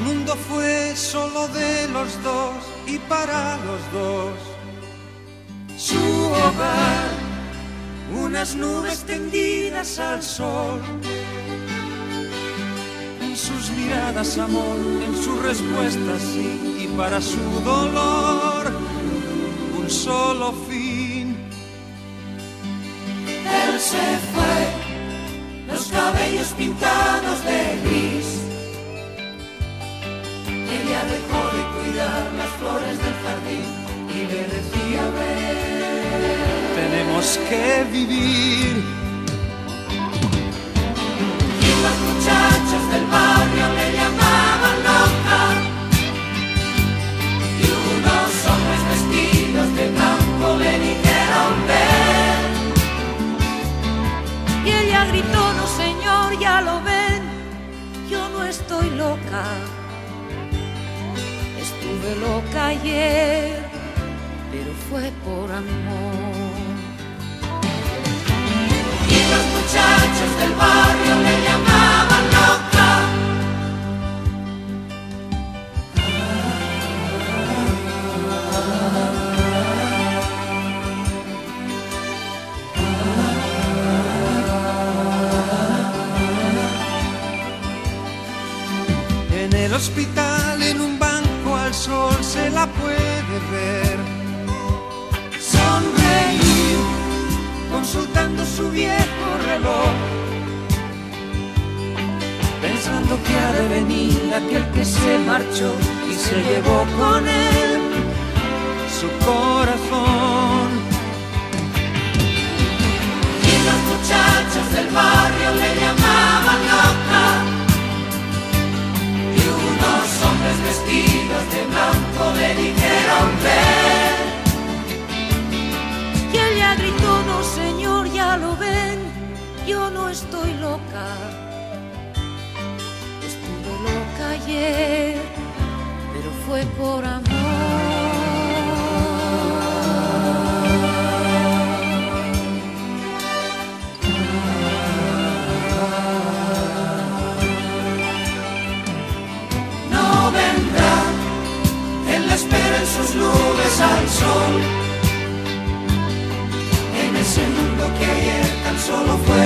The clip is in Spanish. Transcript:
mundo fue solo de los dos y para los dos. Su hogar, unas nubes tendidas al sol. En sus miradas amor, en sus respuestas sí, y para su dolor un solo fin. Él se fue, los cabellos pintados Ella dejó de cuidar las flores del jardín y le decía, ven, tenemos que vivir. Y los muchachos del barrio le llamaban loca. Y unos hombres vestidos de blanco le dijeron, ven. Y ella gritó, no señor, ya lo ven, yo no estoy loca. Estuve loca ayer, pero fue por amor. Y los muchachos del barrio le llamaban loca. En el hospital, sol se la puede ver. Sonreír, consultando su viejo reloj. Pensando que ha de venir aquel que se marchó y se llevó con él su corazón. Yo no estoy loca. Estuve loca ayer, pero fue por amor. no vendrá. Él espera en sus nubes al sol. En ese mundo que ayer tan solo fueron